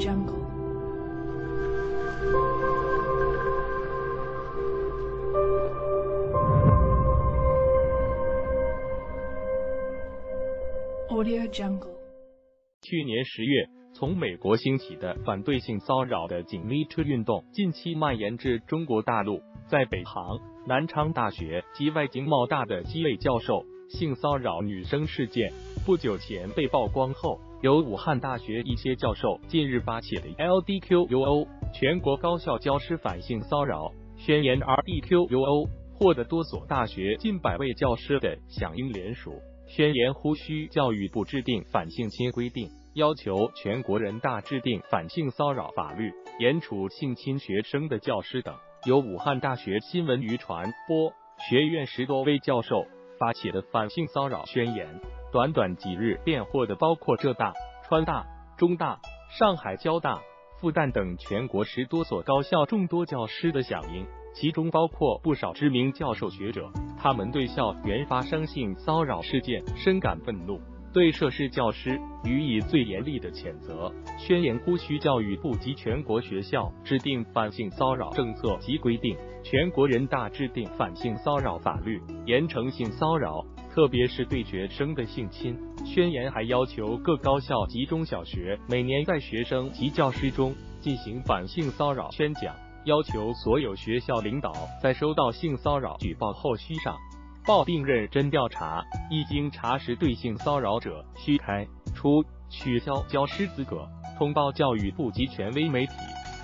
Jungle. Audio Jungle. 去年十月，从美国兴起的反对性骚扰的紧密车运动，近期蔓延至中国大陆。在北航、南昌大学及外经贸大的几位教授性骚扰女生事件，不久前被曝光后，由武汉大学一些教授近日发起的 LDQUO 全国高校教师反性骚扰宣言 RDQUO，获得多所大学近百位教师的响应联署。宣言呼吁教育部制定反性侵规定，要求全国人大制定反性骚扰法律，严处性侵学生的教师等。由武汉大学新闻与传播学院十多位教授发起的反性骚扰宣言，短短几日便获得包括浙大、川大、中大、上海交大、复旦等全国十多所高校众多教师的响应。其中包括不少知名教授学者，他们对校园发生性骚扰事件深感愤怒，对涉事教师予以最严厉的谴责。宣言呼吁教育部及全国学校制定反性骚扰政策及规定，全国人大制定反性骚扰法律，严惩性骚扰，特别是对学生的性侵。宣言还要求各高校及中小学每年在学生及教师中进行反性骚扰宣讲。要求所有学校领导在收到性骚扰举报后需上报并认真调查，一经查实对性骚扰者，需开除、取消教师资格，通报教育部及权威媒体。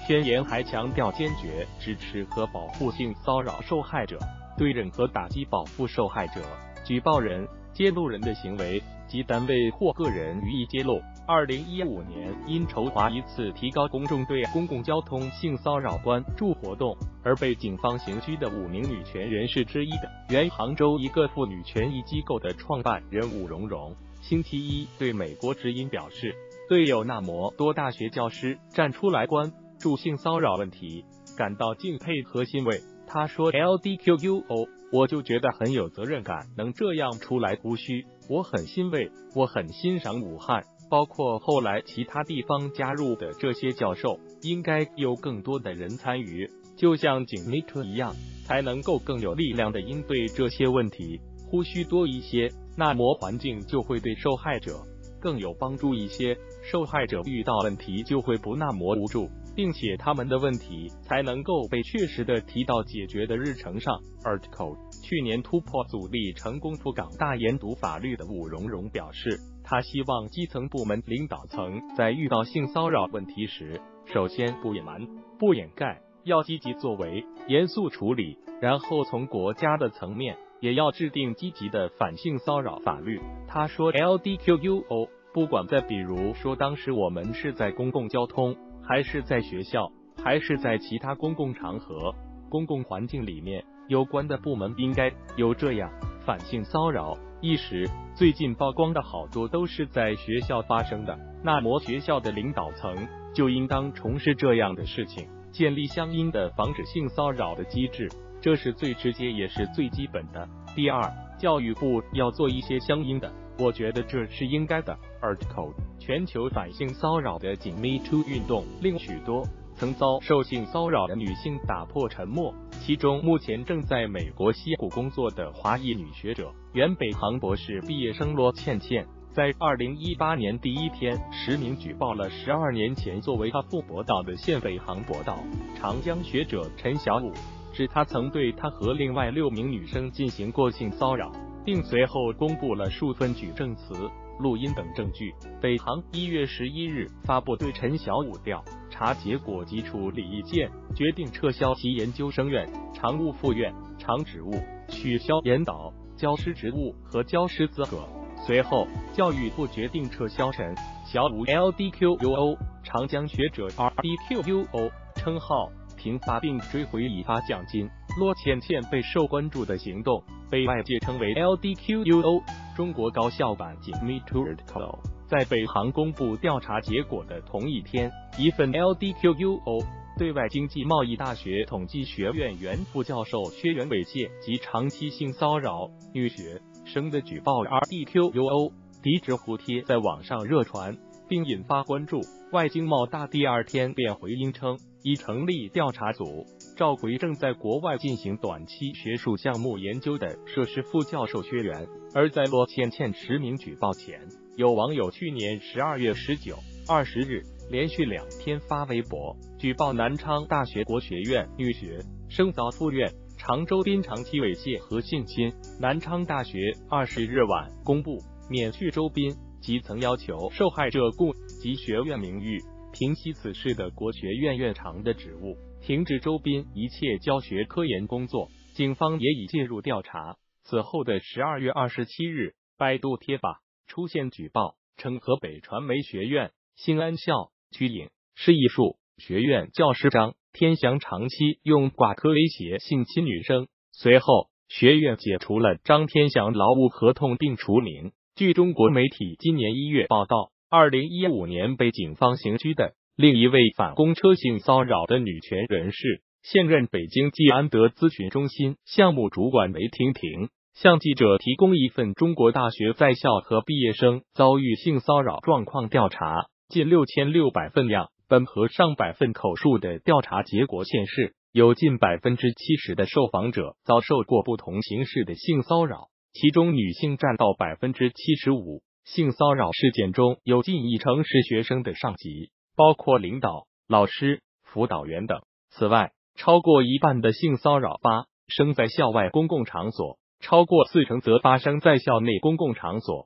宣言还强调坚决支持和保护性骚扰受害者，对任何打击、保护受害者、举报人、揭露人的行为及单位或个人予以揭露。二零一五年，因筹划一次提高公众对公共交通性骚扰关注活动而被警方刑拘的五名女权人士之一的原杭州一个妇女权益机构的创办人武荣荣，星期一对美国之音表示，对有那么多大学教师站出来关注性骚扰问题感到敬佩和欣慰。他说：“LDQUO，我就觉得很有责任感，能这样出来呼吁，我很欣慰，我很欣赏武汉。”包括后来其他地方加入的这些教授，应该有更多的人参与，就像警力车一样，才能够更有力量的应对这些问题。呼吁多一些，那么环境就会对受害者更有帮助一些，受害者遇到问题就会不那么无助，并且他们的问题才能够被确实的提到解决的日程上。Article 去年突破阻力成功赴港大研读法律的武荣荣表示。他希望基层部门领导层在遇到性骚扰问题时，首先不隐瞒、不掩盖，要积极作为、严肃处理，然后从国家的层面也要制定积极的反性骚扰法律。他说，LDQUO 不管在比如说当时我们是在公共交通，还是在学校，还是在其他公共场合、公共环境里面，有关的部门应该有这样反性骚扰。意识最近曝光的好多都是在学校发生的，那么学校的领导层就应当从事这样的事情，建立相应的防止性骚扰的机制，这是最直接也是最基本的。第二，教育部要做一些相应的，我觉得这是应该的。Article 全球反性骚扰的紧密 to 运动令许多。曾遭受性骚扰的女性打破沉默，其中目前正在美国西谷工作的华裔女学者、原北航博士毕业生罗倩倩，在二零一八年第一天实名举报了十二年前作为她副博导的现北航博导长江学者陈小武，指他曾对她和另外六名女生进行过性骚扰，并随后公布了数份举证词、录音等证据。北航一月十一日发布对陈小武调。查结果及处理意见，决定撤销其研究生院、常务副院长职务，取消研导教师职务和教师资格。随后，教育部决定撤销陈小武 LDQUO 长江学者 RDQUO 称号，停发并追回已发奖金。罗倩倩备受关注的行动，被外界称为 LDQUO 中国高校版紧密 t o u r c o 在北航公布调查结果的同一天，一份 LDQUO 对外经济贸易大学统计学院原副教授薛元猥亵及长期性骚扰女学生的举报 RDQUO 抵职胡贴在网上热传，并引发关注。外经贸大第二天便回应称，已成立调查组。赵奎正在国外进行短期学术项目研究的硕士副教授学员。而在罗倩倩实名举报前，有网友去年十二月十九、二十日连续两天发微博举报南昌大学国学院女学生遭附院长周斌长期猥亵和性侵。南昌大学二十日晚公布免去周斌。及曾要求受害者顾及学院名誉，平息此事的国学院院长的职务，停止周斌一切教学科研工作。警方也已介入调查。此后的十二月二十七日，百度贴吧出现举报，称河北传媒学院新安校曲颖是艺术学院教师张天祥长期用挂科威胁性侵女生。随后，学院解除了张天祥劳务合同并除名。据中国媒体今年一月报道，二零一五年被警方刑拘的另一位反公车性骚扰的女权人士，现任北京季安德咨询中心项目主管梅婷婷，向记者提供一份中国大学在校和毕业生遭遇性骚扰状况调查近六千六百份样本和上百份口述的调查结果显示，有近百分之七十的受访者遭受过不同形式的性骚扰。其中女性占到百分之七十五，性骚扰事件中有近一成是学生的上级，包括领导、老师、辅导员等。此外，超过一半的性骚扰发生在校外公共场所，超过四成则发生在校内公共场所。